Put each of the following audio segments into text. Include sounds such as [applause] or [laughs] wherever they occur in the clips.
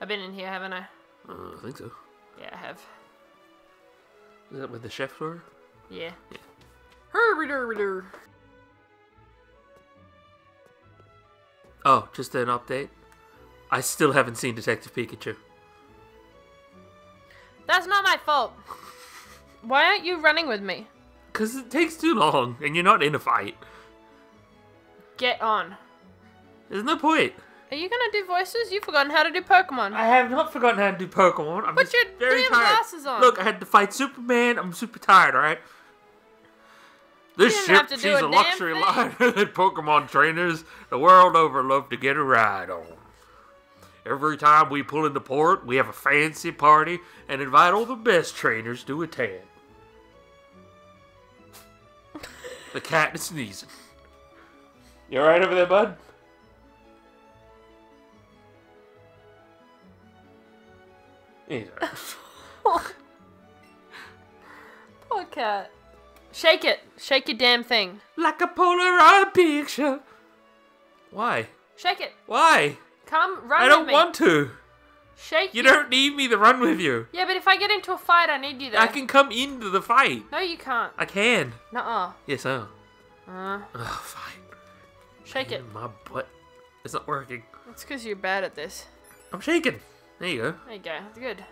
I've been in here, haven't I? Uh, I think so. Yeah, I have. Is that where the chefs were? Yeah. Hurry, Oh, just an update. I still haven't seen Detective Pikachu. That's not my fault. Why aren't you running with me? Because it takes too long, and you're not in a fight. Get on. There's no point. Are you gonna do voices? You've forgotten how to do Pokemon. I have not forgotten how to do Pokemon. I'm Put your very damn tired. glasses on. Look, I had to fight Superman. I'm super tired, alright? This ship have to do sees a a luxury liner [laughs] that Pokemon trainers the world over love to get a ride on. Every time we pull into port, we have a fancy party and invite all the best trainers to attend. the cat is sneezing. You alright over there, bud? He's alright. [laughs] Poor cat. Shake it. Shake your damn thing. like a Polaroid picture. Why? Shake it. Why? Come, run with you. I don't want to. Shake You your- don't need me to run with you. Yeah, but if I get into a fight, I need you there. I can come into the fight. No, you can't. I can. Nuh-uh. Yes, I. Uh, Oh, fine. Shake it. My butt. It's not working. It's because you're bad at this. I'm shaking. There you go. There you go. That's good.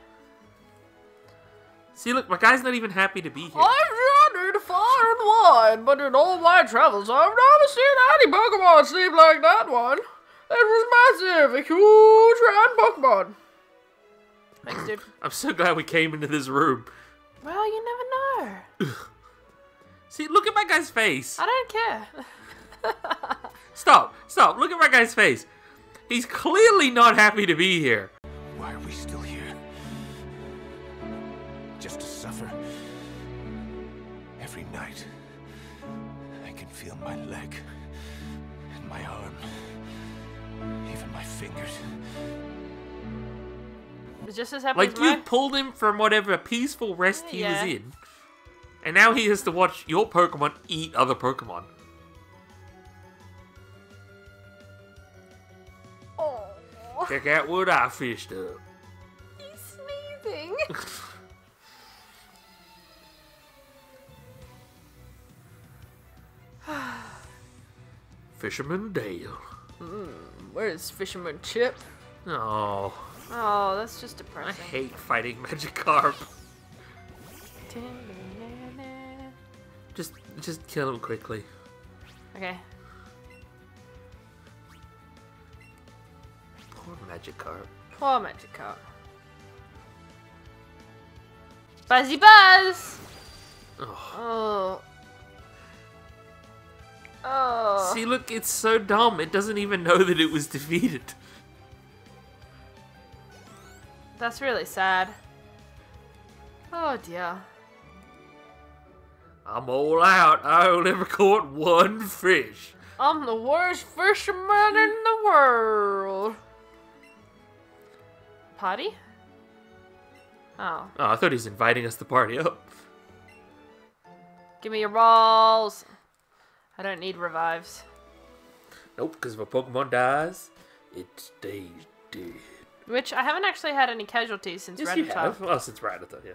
See, look, my guy's not even happy to be here. I've journeyed far and wide, but in all my travels, I've never seen any Pokemon sleep like that one. It was massive, a huge round Pokemon. Thanks, dude. [clears throat] I'm so glad we came into this room. Well, you never know. [laughs] See, look at my guy's face. I don't care. [laughs] Stop. Stop. Look at my guy's face. He's clearly not happy to be here. Why are we still here? Just to suffer? Every night, I can feel my leg and my arm, even my fingers. It's just as happy Like, as you mine. pulled him from whatever peaceful rest he Yeah. was in. And now he has to watch your Pokemon eat other Pokemon. Check out what I fished up. he's sneezing. [sighs] Fisherman Dale. Mm, Where's Fisherman Chip? Oh, Oh, that's just depressing. I hate fighting [laughs] Magikarp. Just, just kill him quickly. Okay. Magikarp. Poor Magikarp. Buzzy Buzz! Oh. Oh. Oh. See, look, it's so dumb. It doesn't even know that it was defeated. That's really sad. Oh dear. I'm all out. I only ever caught one fish. I'm the worst fisherman in the world. Party? Oh. Oh, I thought he was inviting us to party up. Give me your balls. I don't need revives. Nope, because if a Pokemon dies, it stays dead. Which I haven't actually had any casualties since Yes, you Rattata. have. Well, oh, since Rattata, yeah.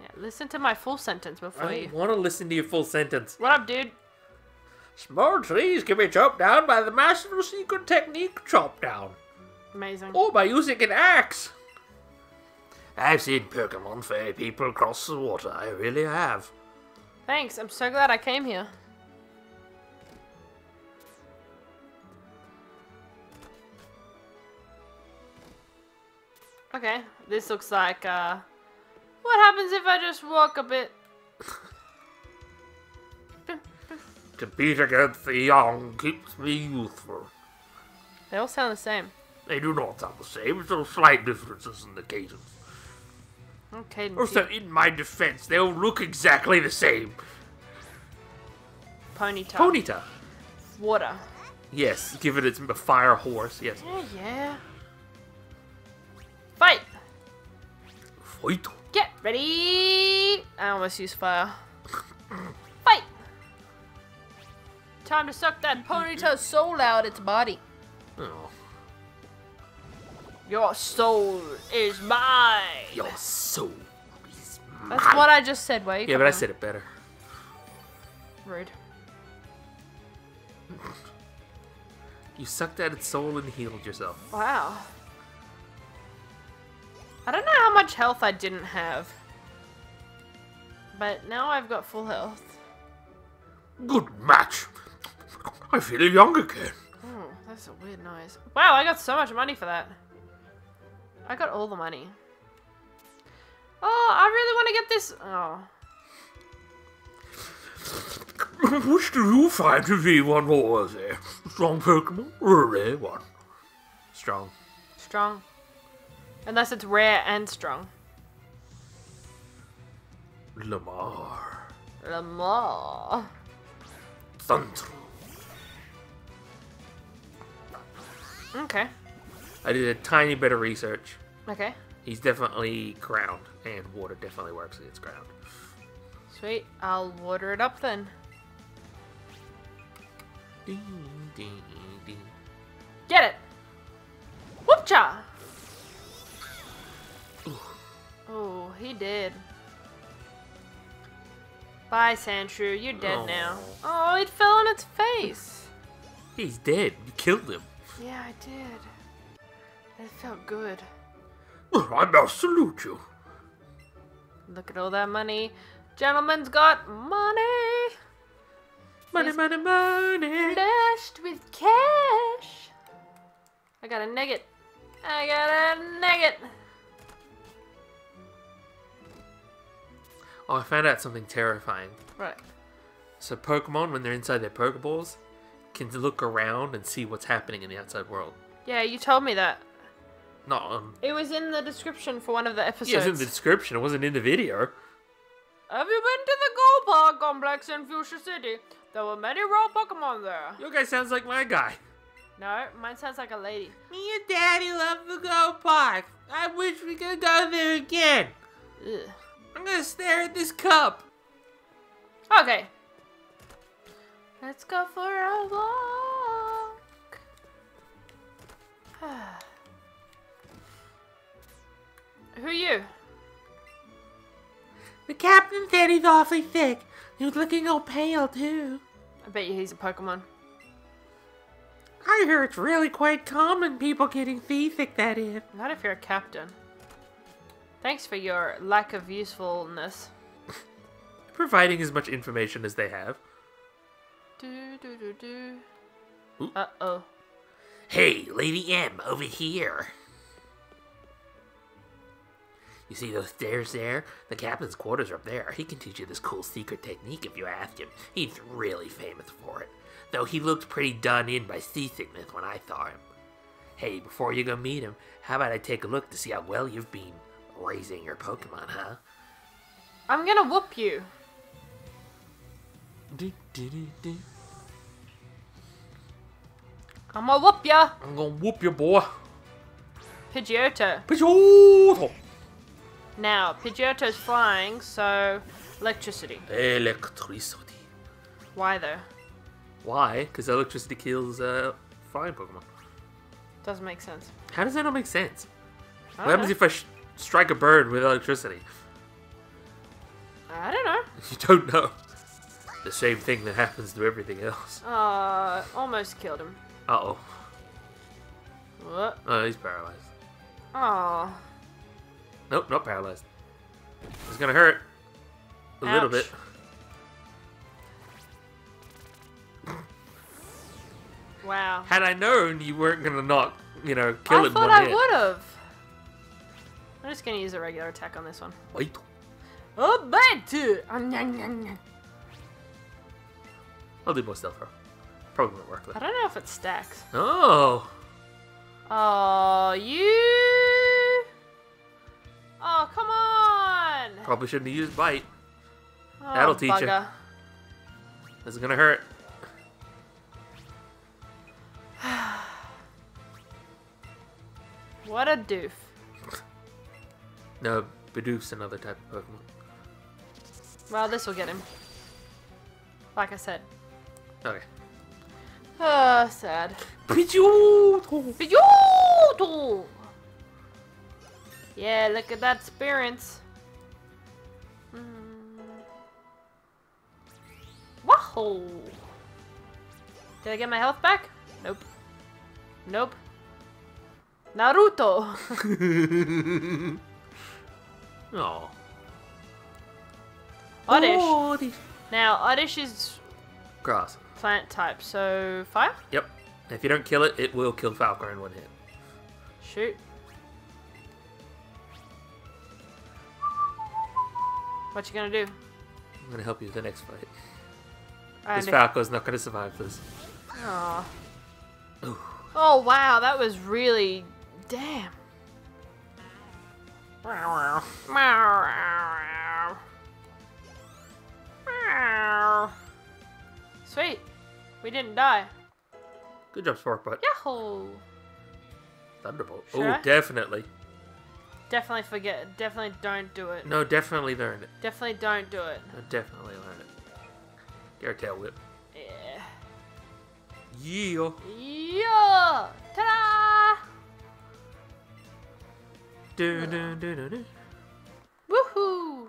Yeah, listen to my full sentence before I you. don't want to listen to your full sentence. What up, dude? Small trees can be chopped down by the master secret technique chop down, Amazing. or by using an axe. I've seen Pokemon ferry people cross the water. I really have. Thanks. I'm so glad I came here. Okay, this looks like, uh... What happens if I just walk a bit? To beat against the young keeps me youthful. They all sound the same. They do not sound the same, There's so slight differences in the cadence. Okay, Also, in my defense, they all look exactly the same. Ponyta. Ponyta. Water. Yes, give it its a fire horse. Yes. Yeah, yeah. Fight! Fight. Get ready! I almost used fire. Fight! Time to suck that Ponyta's soul out its body. Oh, Your soul is mine. your soul is mine. That's what I just said. Why? Yeah, but I said it better. rude. You sucked out its soul and healed yourself. Wow. I don't know how much health I didn't have. But now I've got full health. Good match. I feel young again. Oh, hmm, that's a weird noise. Wow, I got so much money for that. I got all the money. Oh, I really want to get this. Oh. Which do you find to be one more worthy? Strong Pokemon or a rare one? Strong. Strong. Unless it's rare and strong. Lamar. Lamar. Thunder. Okay. I did a tiny bit of research. Okay. He's definitely ground, and water definitely works against ground. Sweet. I'll water it up then. Ding, ding, ding. Get it! Whoopcha! Oh, he did. Bye, Sandshrew. You're dead Oh. now. Oh, it fell on its face. He's dead. You killed him. Yeah, I did. It felt good. [sighs] I must salute you. Look at all that money. Gentleman's got money. Money, money, money. Flushed with cash. I got a nugget. I got a nugget. Oh, I found out something terrifying. Right. So Pokemon, when they're inside their Pokeballs, can look around and see what's happening in the outside world. Yeah, you told me that. Not on. It was in the description for one of the episodes. Yeah, it's in the description. It wasn't in the video. Have you been to the Go Park complex in Fuchsia City? There were many raw Pokemon there. Your guy sounds like my guy. No, mine sounds like a lady. Me and Daddy love the Go Park. I wish we could go there again. Ugh. I'm gonna stare at this cup. Okay. Let's go for a walk. [sighs] [sighs] Who are you? The captain said he's awfully sick. He was looking all pale too. I bet you he's a Pokemon. I hear it's really quite common people getting seasick. That is. Not if you're a captain. Thanks for your lack of usefulness. Providing as much information as they have. Do do do do. Ooh. Uh oh. Hey, Lady M, over here. You see those stairs there? The captain's quarters are up there. He can teach you this cool secret technique if you ask him. He's really famous for it. Though he looked pretty done in by seasickness when I saw him. Hey, before you go meet him, how about I take a look to see how well you've been raising your Pokemon, huh? I'm gonna whoop you. I'm gonna whoop ya. I'm gonna whoop you, boy. Pidgeotto. Pidgeotto. Now, Pidgeotto's flying, so electricity. Electricity. Why though? Why? Because electricity kills uh, flying Pokemon. Doesn't make sense. How does that not make sense? What happens know. if I strike a bird with electricity? I don't know. [laughs] You don't know. The same thing that happens to everything else. Uh, almost killed him. Uh oh. What? Oh, he's paralyzed. Oh, Nope, not paralyzed. It's gonna hurt. A little bit. wow. Had I known you weren't gonna not, you know, kill I it in thought I would have. I'm just gonna use a regular attack on this one. Wait. Oh, bad! Um, nyah. I'll do more stealth. Probably won't work I don't know if it stacks. Oh. Oh, you! Probably shouldn't have used bite. Oh, That'll teach bugger. This is gonna hurt. [sighs] What a doof. [laughs] No, Bidoof's another type of Pokemon. Well, this will get him. Like I said. Okay. [sighs] Ah, sad. Pidgeotto! Pidgeotto! Yeah, look at that experience. Wahoo! Did I get my health back? Nope. Nope. Naruto! [laughs] Oh. Oddish. Oddish. Now, Oddish is Grass. plant type, so fire? Yep. If you don't kill it, it will kill Falcor in one hit. Shoot. What you gonna do? I'm gonna help you with the next fight. This Falcor's not gonna survive this. Ooh. Oh wow, that was really damn. Sweet, we didn't die. Good job, Sparkbutt. Yahoo! Thunderbolt. Oh, definitely. Definitely forget. Definitely don't do it. No, definitely learn it. Definitely don't do it. No, definitely learn it. Get a tail whip. Yeah. Yeah. Yeah! Ta-da! Dun, dun, dun, dun, dun. Woohoo!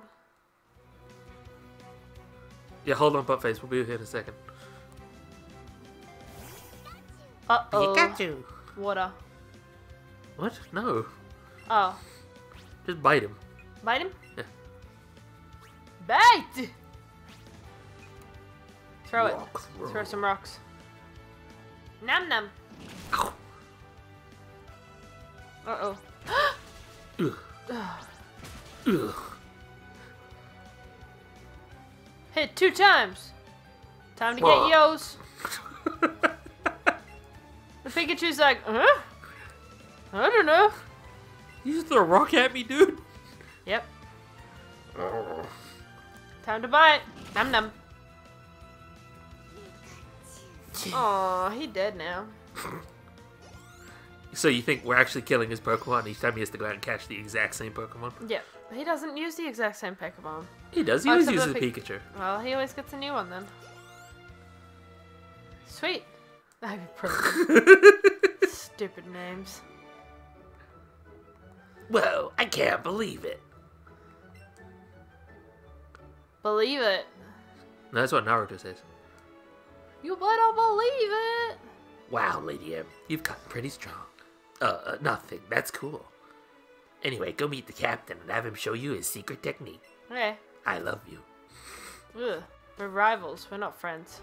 Yeah, hold on, Buttface. We'll be here in a second. Uh oh. Pikachu. Water. What? No. Oh. Just bite him. Bite him? Yeah. Bite! Throw it. Rock throw. Throw some rocks. Num num. Uh oh. Ugh. [sighs] Ugh. Hit two times. Time to get yo's. [laughs] The Pikachu's like, huh? I don't know. You just throw a rock at me, dude? Yep. Time to bite. Num num. Aw, he dead now. [laughs] So you think we're actually killing his Pokemon each time he has to go out and catch the exact same Pokemon? Yep. He doesn't use the exact same Pokemon. He does. He Oh, always uses the a Pi- Pikachu. Well, he always gets a new one then. Sweet. [laughs] That'd be pretty. [laughs] Stupid names. Whoa, I can't believe it. Believe it. No, that's what Naruto says. You better believe it. Wow, Lady M, you've gotten pretty strong. Uh, uh, nothing. That's cool. Anyway, go meet the captain and have him show you his secret technique. Okay. I love you. Ugh. We're rivals. We're not friends.